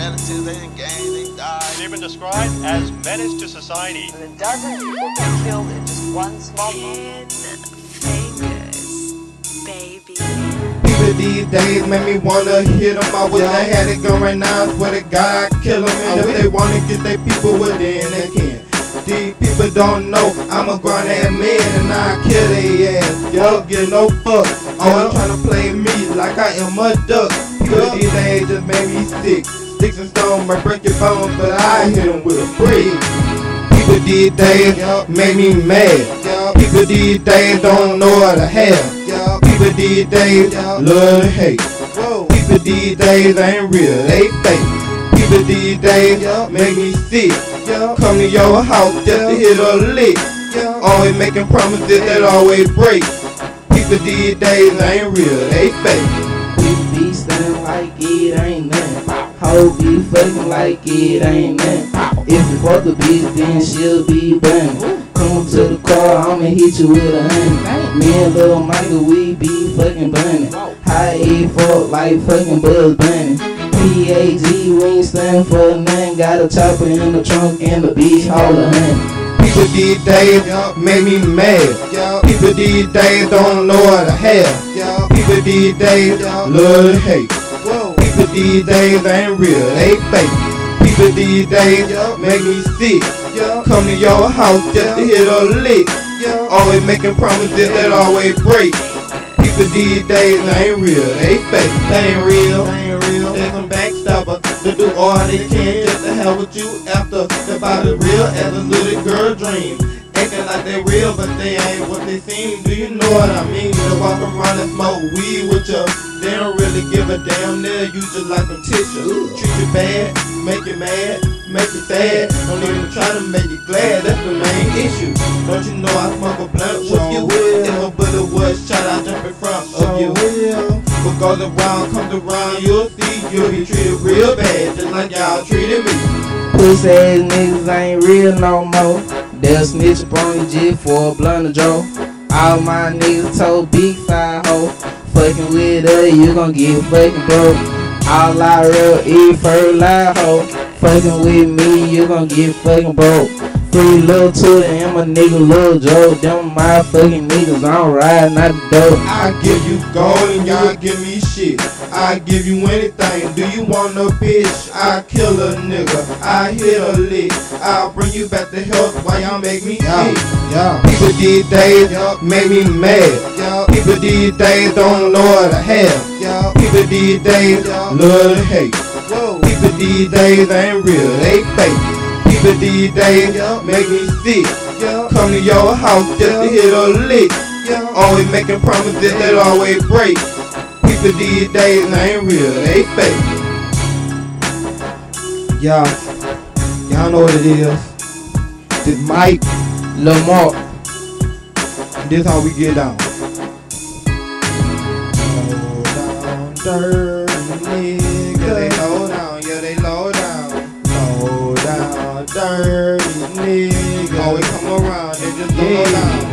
relatives, they done gang, they died. They've been described as menace to society. And a dozen people get killed in just one small movement. fingers, baby. People these days make me wanna hit them. I wish I had it gun right now. I swear to God, I'd kill them. And if they wanna get their people, well then they can. These people don't know I'm a grown ass man and I kill their ass. Y'all get no fuck. Always tryna play me like I am a duck. People these days just make me sick. Sticks and stones might break your bones, but I hit them with a brick. People these days make me mad. People these days don't know how to have. People these days love to hate. People these days ain't real, they fake. People these days make me sick. Come to your house just to hit a lick. Always making promises that always break. People these days ain't real, they fake. We be stunning like it ain't nothing. Hoe be fucking like it ain't nothing. If you fuck a bitch, then she'll be bunning. Come to the car, I'ma hit you with a honey. Me and Lil Michael, we be fucking bunning. High A fuck like fucking Bugs Bunny. PAG, we ain't stunning for nothing. Got a chopper in the trunk and the beach a honey. People these days make me mad. People these days don't know how to have. People these days love to hate. People these days ain't real, they fake. People these days make me sick. Come to your house just to hit a lick. Always making promises that always break. People these days ain't real, they fake. They ain't real, they ain't real. They some backstabber to do all they can just to have with you after the body real as a little girl dream. Acting like they real, but they ain't what they seem. Do you know what I mean? They walk around and smoke weed with you. They don't really give a damn. They'll use you like them teachers. Treat you bad, make you mad, make you sad. Don't even try to make you glad. That's the main issue. Don't you know I smoke a blunt with you? If a bullet was shot, I jump in front of you. Goes around comes around, you'll see. You'll be treated real bad, just like y'all treated me. Pussy ass niggas ain't real no more. They'll snitch up on you just for a blunder Joe. All my niggas told big five hoe. Fucking with her, you gon' get fucking broke. All I real eat for live hoe. Fucking with me, you gon' get fucking broke. Free little two and my nigga Lil Joe. Them my fucking niggas, I don't ride, not the dope. I give you gold and y'all give me shit. I give you anything. Do you want a bitch? I kill a nigga. I hit a lick. I'll bring you back to health while y'all make me sick. Yeah. People these days make me mad. People these days don't know what to have. People these days love to hate. Whoa. People these days ain't real, they fake. Even these days, yeah. make me sick. Yeah. Come to your house just yeah. to hit a lick. Always making promises that always break. People these days ain't real, they fake. Y'all, y'all know what it is. This Mike Lamar. This how we get down. Go down dirt. dirty niggas. Always come around, they just don't yeah. go down.